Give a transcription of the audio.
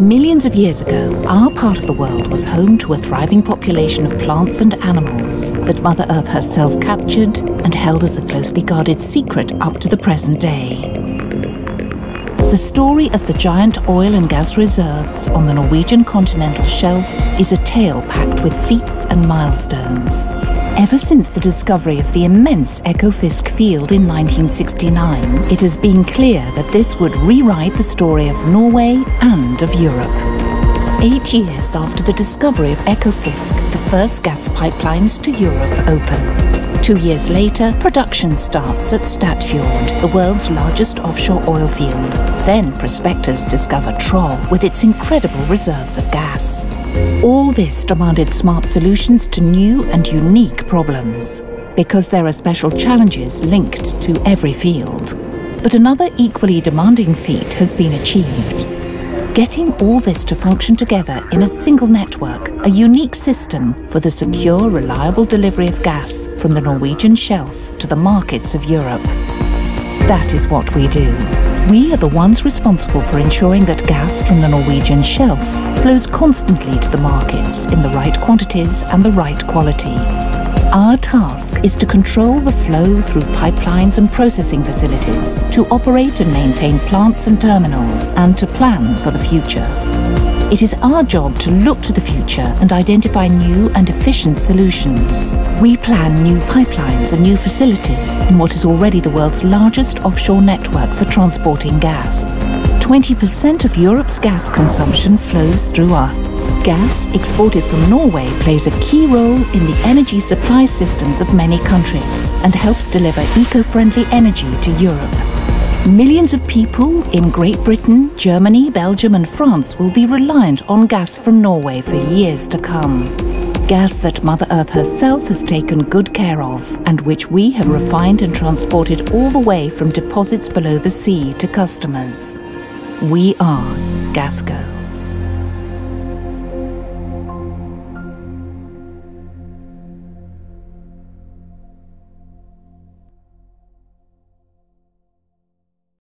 Millions of years ago, our part of the world was home to a thriving population of plants and animals that Mother Earth herself captured and held as a closely guarded secret up to the present day. The story of the giant oil and gas reserves on the Norwegian continental shelf is a tale packed with feats and milestones. Ever since the discovery of the immense Ekofisk field in 1969, it has been clear that this would rewrite the story of Norway and of Europe. Eight years after the discovery of Ekofisk, the first gas pipelines to Europe opens. Two years later, production starts at Statfjord, the world's largest offshore oil field. Then prospectors discover Troll with its incredible reserves of gas. All this demanded smart solutions to new and unique problems, because there are special challenges linked to every field. But another equally demanding feat has been achieved. Getting all this to function together in a single network, a unique system for the secure, reliable delivery of gas from the Norwegian shelf to the markets of Europe. That is what we do. We are the ones responsible for ensuring that gas from the Norwegian shelf flows constantly to the markets in the right quantities and the right quality. Our task is to control the flow through pipelines and processing facilities, to operate and maintain plants and terminals, and to plan for the future. It is our job to look to the future and identify new and efficient solutions. We plan new pipelines and new facilities in what is already the world's largest offshore network for transporting gas. 20% of Europe's gas consumption flows through us. Gas exported from Norway plays a key role in the energy supply systems of many countries and helps deliver eco-friendly energy to Europe. Millions of people in Great Britain, Germany, Belgium, and France will be reliant on gas from Norway for years to come. Gas that Mother Earth herself has taken good care of, and which we have refined and transported all the way from deposits below the sea to customers. We are Gassco.